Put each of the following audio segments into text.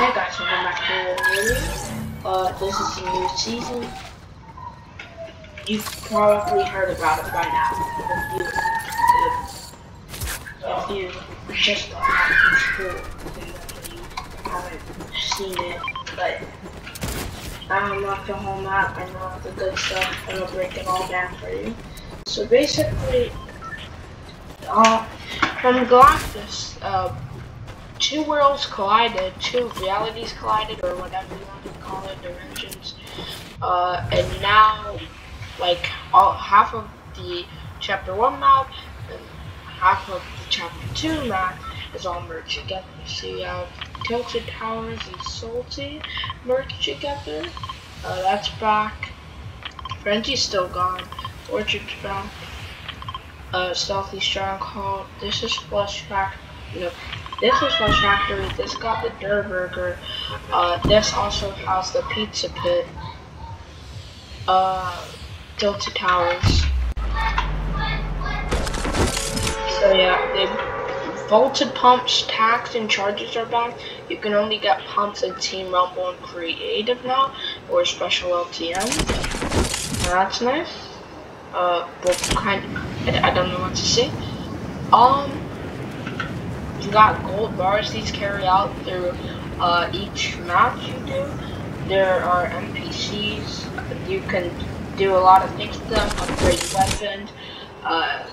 Hey guys, welcome back to the video. Uh, this is the new season. You've probably heard about it by now. If you, if, you just got school, you haven't seen it. But I unlocked the whole map, I know the good stuff, and I'll break it all down for you. So basically, uh, from Galactus, uh, two worlds collided, two realities collided, or whatever you want to call it, dimensions. Uh, and now, like, all half of the chapter one map and half of the chapter two map is all merged together. So you have Tilted Towers and Salty merged together. Uh, that's back. Frenzy's still gone. Orchard's back. Uh, Stealthy Stronghold. This is Flush Factory. Nope. This is Flush Factory. This got the Durr Burger. Uh, this also has the Pizza Pit. Uh, Tilted Towers. So yeah, the vaulted pumps, tax, and charges are back. You can only get pumps in Team Rumble and Creative now, or Special LTM. That's nice. Uh, but kind of, I, I don't know what to say. Um, you got gold bars these carry out through uh, each match you do. There are NPCs. You can do a lot of things to them. Upgrade weapons. Uh,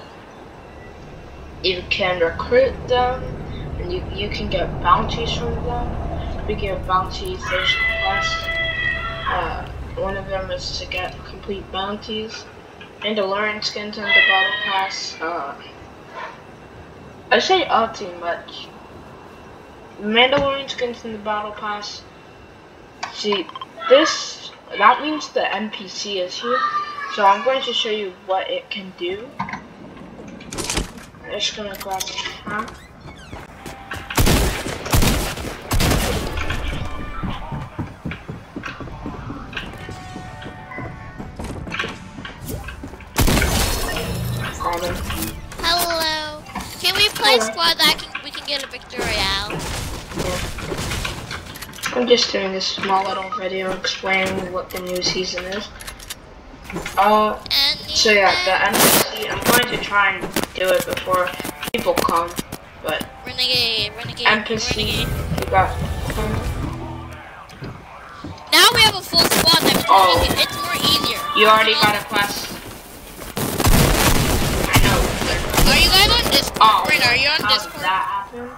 you can recruit them, and you you can get bounties from them. Speaking of bounties, there's quests. Uh, one of them is to get complete bounties. Mandalorian skins in the battle pass. Uh, I say too much. Mandalorian skins in the battle pass. See, this that means the NPC is here. So I'm going to show you what it can do. I'm just gonna grab a hat. Got play squad that can, we can get a victory royale? I'm just doing a small little video explaining what the new season is. Uh, so yeah, the NPC, I'm going to try and do it before people come, but Renegade, renegade, NPC, renegade. you got, Now we have a full squad that we Oh. It's more easier. you already got a quest. Oh, Rin, are you on how did Discord? that happen?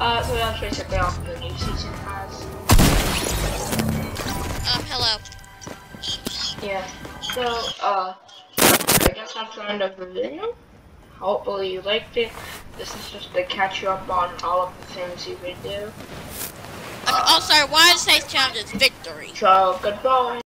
Uh, so that's basically all the new season has. Um, hello. Yeah. So, uh, I guess that's the end of the video. Hopefully you liked it. This is just to catch you up on all of the things you can do. Um, oh, sorry. Why did I say challenge is victory? So, goodbye.